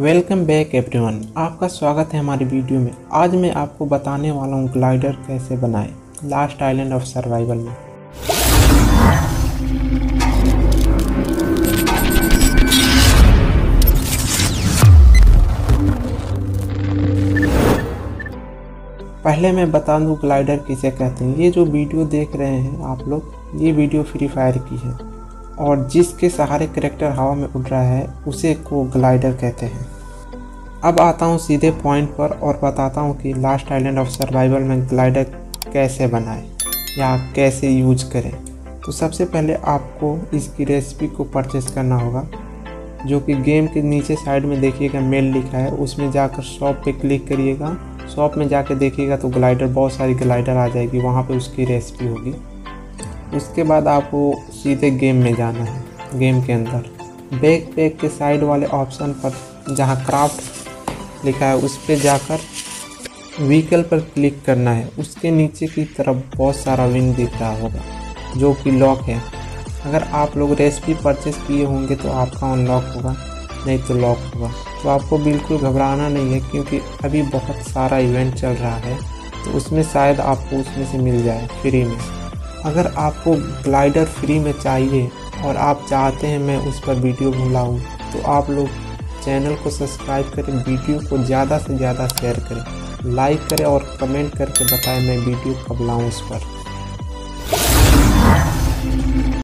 Welcome back everyone. आपका स्वागत है हमारी वीडियो में। आज मैं आपको बताने वाला हूँ ग्लाइडर कैसे बनाएँ लास्ट आइलैंड ऑफ़ सर्वाइवल में। पहले मैं बता दूँ ग्लाइडर किसे कहते हैं। ये जो वीडियो देख रहे हैं आप लोग, ये वीडियो फ्री फायर की है। और जिसके सहारे करेक्टर हवा में उड़ रहा है, उसे को ग्लाइडर कहते हैं। अब आता हूँ सीधे पॉइंट पर और बताता हूँ कि लास्ट आइलैंड ऑफ़ सर्वाइवल में ग्लाइडर कैसे बनाए या कैसे यूज़ करें। तो सबसे पहले आपको इसकी रेसिपी को परचेस करना होगा, जो कि गेम के नीचे साइड में देखिएगा मेल लिखा है। उसमें जाकर शॉप पे क्लिक करिएगा। शॉप में जाकर देखिएगा तो ग्लाइडर बहुत सारी ग्लाइडर आ जाएगी। वहाँ पे उसकी रेसिपी होगी। उसके बाद आपको सीधे गेम में जाना है, गेम के अंदर। बैक पैक के साइड वाले ऑप्शन पर जहाँ क्राफ्ट लिखा है, उस पर जाकर व्हीकल पर क्लिक करना है। उसके नीचे की तरफ़ बहुत सारा विंग दिख रहा होगा, जो कि लॉक है। अगर आप लोग रेसिपी परचेस किए होंगे तो आपका अनलॉक होगा, नहीं तो लॉक होगा। तो आपको बिल्कुल घबराना नहीं है, क्योंकि अभी बहुत सारा इवेंट चल रहा है तो उसमें शायद आपको उसमें से मिल जाए फ्री में। अगर आपको ग्लाइडर फ्री में चाहिए और आप चाहते हैं मैं उस पर वीडियो बुलाऊँ तो आप लोग चैनल को सब्सक्राइब करें, वीडियो को ज़्यादा से ज़्यादा शेयर करें, लाइक करें और कमेंट करके बताएँ मैं वीडियो कब लाऊँ उस पर।